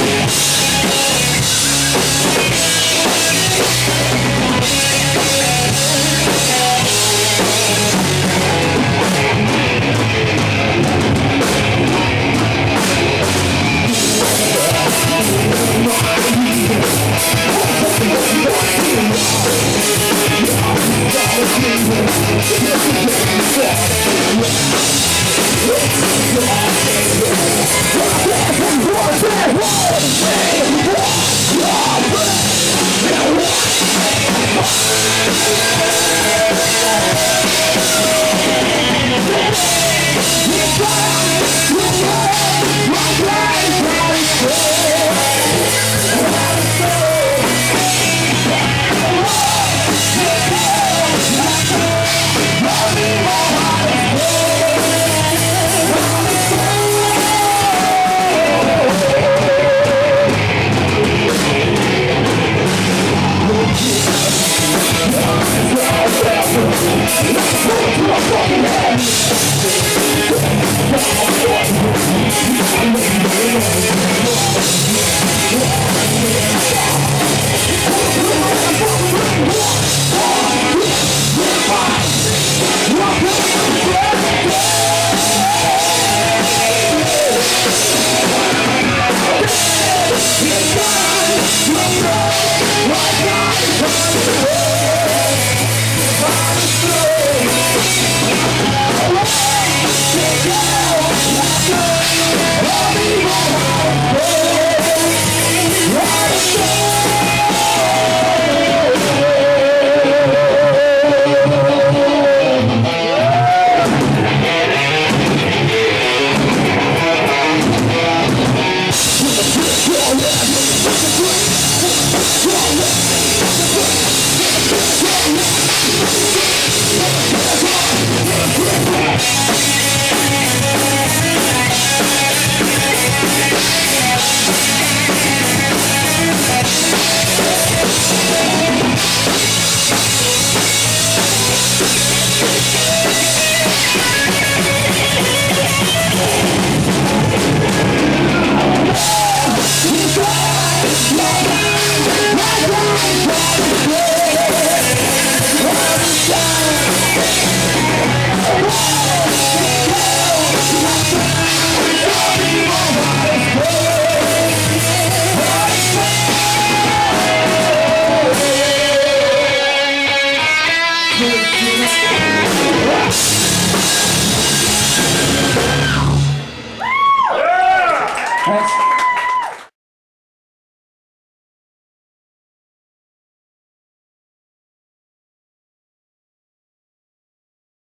We'll.